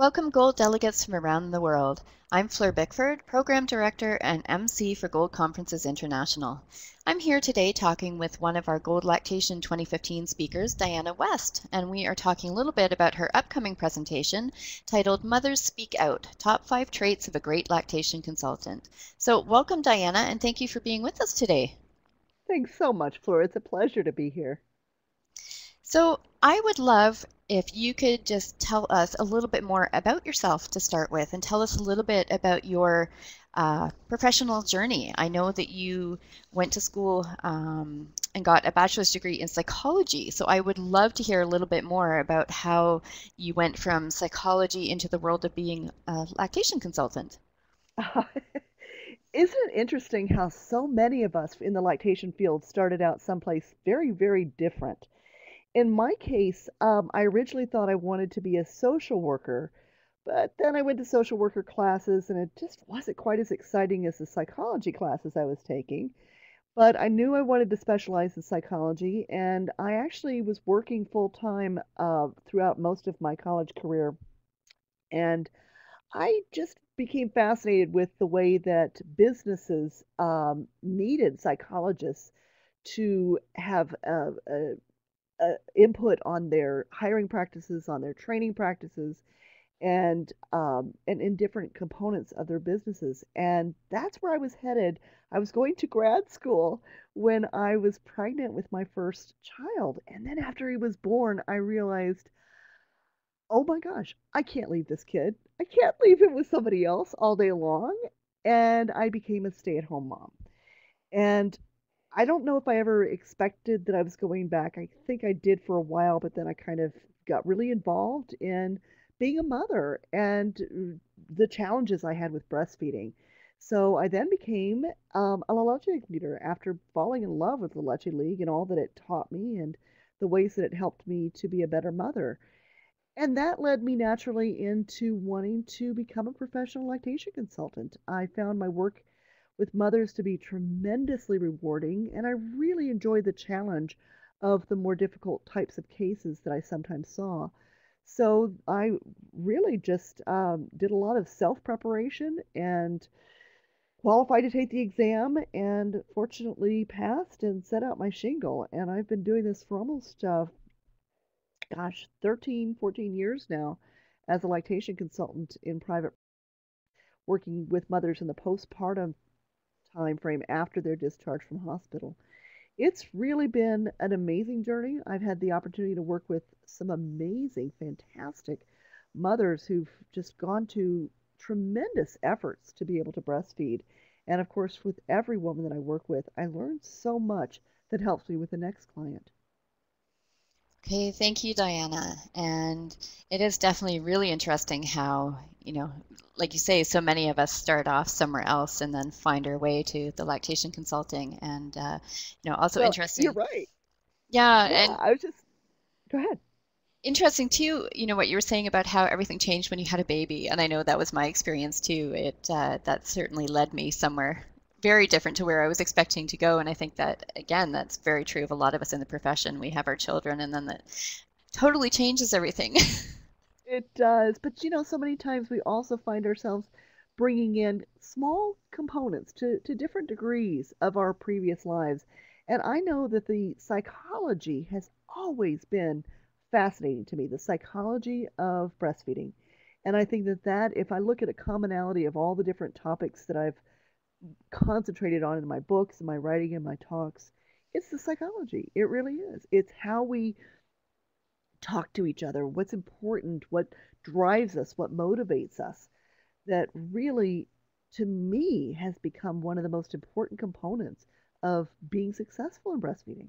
Welcome Gold delegates from around the world. I'm Fleur Bickford, Program Director and MC for Gold Conferences International. I'm here today talking with one of our Gold Lactation 2015 speakers, Diana West, and we are talking a little bit about her upcoming presentation titled Mothers Speak Out, Top 5 Traits of a Great Lactation Consultant. So welcome Diana and thank you for being with us today. Thanks so much, Fleur. It's a pleasure to be here. So I would love if you could just tell us a little bit more about yourself to start with and tell us a little bit about your uh, professional journey. I know that you went to school um, and got a bachelor's degree in psychology. So I would love to hear a little bit more about how you went from psychology into the world of being a lactation consultant. Isn't it interesting how so many of us in the lactation field started out someplace very, very different? In my case, um, I originally thought I wanted to be a social worker, but then I went to social worker classes and it just wasn't quite as exciting as the psychology classes I was taking. But I knew I wanted to specialize in psychology, and I actually was working full time uh, throughout most of my college career. And I just became fascinated with the way that businesses um, needed psychologists to have a, a uh, input on their hiring practices, on their training practices, and um, and in different components of their businesses. And that's where I was headed. I was going to grad school when I was pregnant with my first child, and then after he was born, I realized, oh my gosh, I can't leave this kid. I can't leave him with somebody else all day long. And I became a stay-at-home mom. And I don't know if I ever expected that I was going back. I think I did for a while, but then I kind of got really involved in being a mother and uh, the challenges I had with breastfeeding. So I then became um, a La Leche leader after falling in love with La Leche League and all that it taught me and the ways that it helped me to be a better mother. And that led me naturally into wanting to become a professional lactation consultant. I found my work with mothers to be tremendously rewarding, and I really enjoyed the challenge of the more difficult types of cases that I sometimes saw. So I really just um, did a lot of self preparation and qualified to take the exam and fortunately passed and set out my shingle. And I've been doing this for almost, uh, gosh, 13, 14 years now as a lactation consultant in private, working with mothers in the postpartum time frame after their discharge from hospital. It's really been an amazing journey. I've had the opportunity to work with some amazing, fantastic mothers who've just gone to tremendous efforts to be able to breastfeed. And of course, with every woman that I work with, I learn so much that helps me with the next client. Okay, thank you, Diana. And it is definitely really interesting how, you know, like you say, so many of us start off somewhere else and then find our way to the lactation consulting. And, uh, you know, also well, interesting. You're right. Yeah, yeah. And I was just, go ahead. Interesting too, you know, what you were saying about how everything changed when you had a baby. And I know that was my experience too. It, uh, that certainly led me somewhere very different to where I was expecting to go. And I think that, again, that's very true of a lot of us in the profession. We have our children, and then that totally changes everything. it does. But, you know, so many times we also find ourselves bringing in small components to, to different degrees of our previous lives. And I know that the psychology has always been fascinating to me the psychology of breastfeeding. And I think that that, if I look at a commonality of all the different topics that I've concentrated on in my books, in my writing, in my talks. It's the psychology. It really is. It's how we talk to each other, what's important, what drives us, what motivates us, that really, to me, has become one of the most important components of being successful in breastfeeding.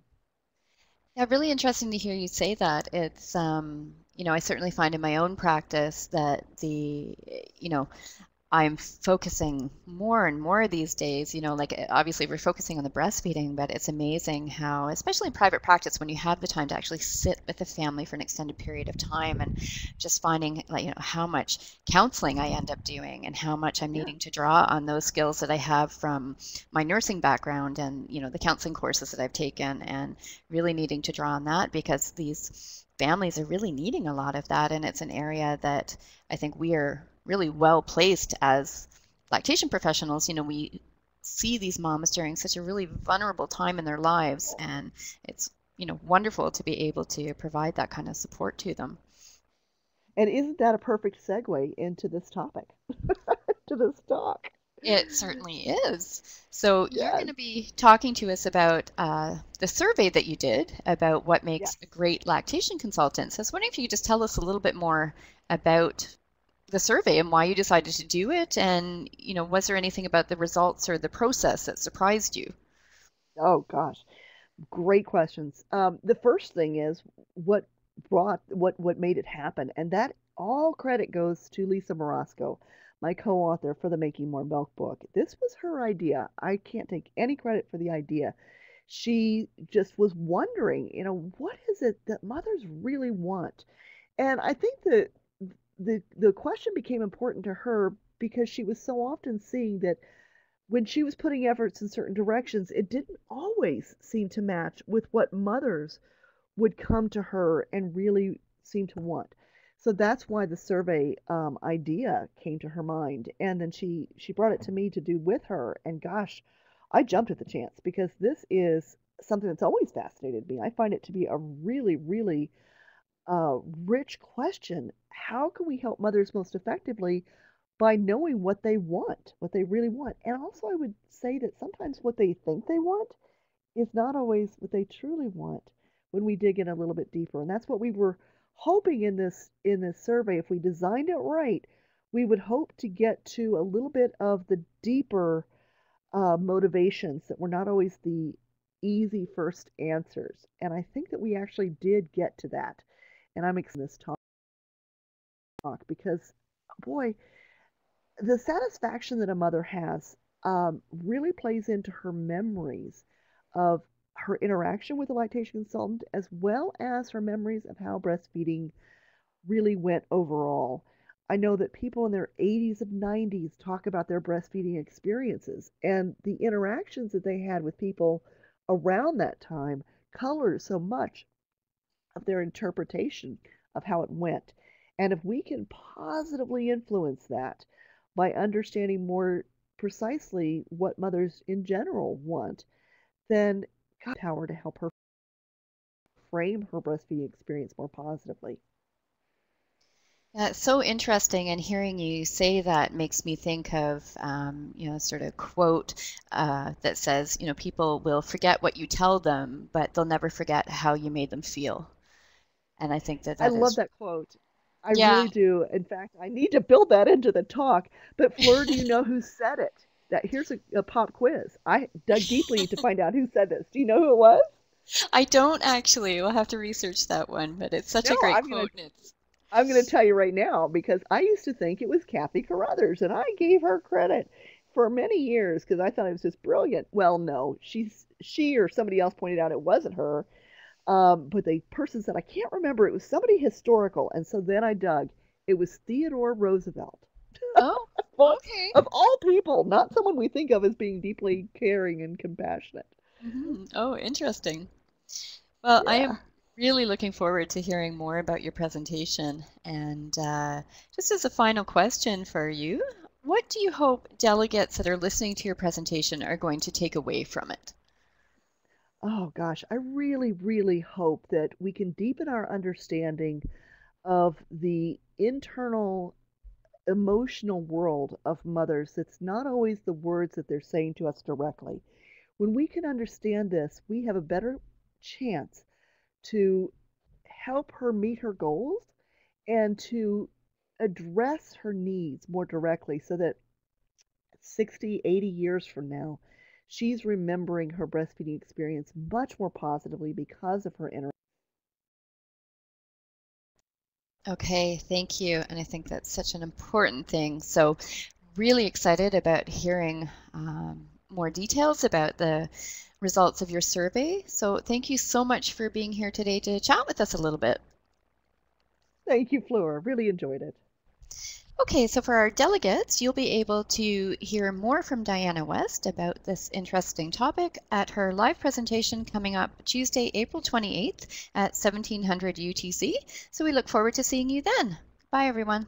Yeah, really interesting to hear you say that. It's, um, you know, I certainly find in my own practice that the, you know, I'm focusing more and more these days, you know, like obviously we're focusing on the breastfeeding, but it's amazing how, especially in private practice, when you have the time to actually sit with the family for an extended period of time and just finding like, you know, how much counseling I end up doing and how much I'm yeah. needing to draw on those skills that I have from my nursing background and, you know, the counseling courses that I've taken and really needing to draw on that because these families are really needing a lot of that, and it's an area that I think we are really well placed as lactation professionals. You know, we see these moms during such a really vulnerable time in their lives, and it's you know wonderful to be able to provide that kind of support to them. And isn't that a perfect segue into this topic, to this talk? It certainly is. So Yes. you're going to be talking to us about uh, the survey that you did about what makes Yes. a great lactation consultant. So I was wondering if you could just tell us a little bit more about the survey and why you decided to do it, and you know, was there anything about the results or the process that surprised you? Oh gosh, great questions. Um, the first thing is what brought what what made it happen, and that all credit goes to Lisa Marasco, my co-author for the Making More Milk book. This was her idea. I can't take any credit for the idea. She just was wondering, you know, what is it that mothers really want? And I think that the the question became important to her because she was so often seeing that when she was putting efforts in certain directions, it didn't always seem to match with what mothers would come to her and really seem to want. So that's why the survey um, idea came to her mind, and then she she brought it to me to do with her. And gosh, I jumped at the chance because this is something that's always fascinated me. I find it to be a really, really uh, rich question. How can we help mothers most effectively by knowing what they want, what they really want? And also, I would say that sometimes what they think they want is not always what they truly want when we dig in a little bit deeper. And that's what we were hoping in this in this survey. If we designed it right, we would hope to get to a little bit of the deeper uh, motivations that were not always the easy first answers. And I think that we actually did get to that. And I'm excited this talk because, boy, the satisfaction that a mother has um, really plays into her memories of her interaction with a lactation consultant as well as her memories of how breastfeeding really went overall. I know that people in their 80s and 90s talk about their breastfeeding experiences and the interactions that they had with people around that time colors so much of their interpretation of how it went. And if we can positively influence that by understanding more precisely what mothers in general want, then God power to help her frame her breastfeeding experience more positively. Yeah, so interesting, and hearing you say that makes me think of, um, you know, sort of quote uh, that says, you know, people will forget what you tell them, but they'll never forget how you made them feel. And I think that I that love that quote. I yeah, really do. In fact, I need to build that into the talk. But Fleur, do you know who said it? That here's a, a pop quiz. I dug deeply to find out who said this. Do you know who it was? I don't actually. We'll have to research that one, but it's such a great I'm gonna quote, it's I'm gonna tell you right now because I used to think it was Kathy Carruthers, and I gave her credit for many years because I thought it was just brilliant. Well, no, she's she or somebody else pointed out it wasn't her. Um, but the person said I can't remember. It was somebody historical, and so then I dug. It was Theodore Roosevelt. oh, okay. of all people, not someone we think of as being deeply caring and compassionate. hmm Oh, interesting. Well, I am really looking forward to hearing more about your presentation. And uh, just as a final question for you, what do you hope delegates that are listening to your presentation are going to take away from it? Oh gosh, I really, really hope that we can deepen our understanding of the internal emotional world of mothers. It's not always the words that they're saying to us directly. When we can understand this, we have a better chance to help her meet her goals and to address her needs more directly so that 60, 80 years from now, she's remembering her breastfeeding experience much more positively because of her inner. Okay, thank you. And I think that's such an important thing. So, really excited about hearing um, more details about the results of your survey. So, thank you so much for being here today to chat with us a little bit. Thank you, Fleur. Really enjoyed it. Okay, so for our delegates, you'll be able to hear more from Diana West about this interesting topic at her live presentation coming up Tuesday, April 28th at 1700 UTC. So we look forward to seeing you then. Bye, everyone.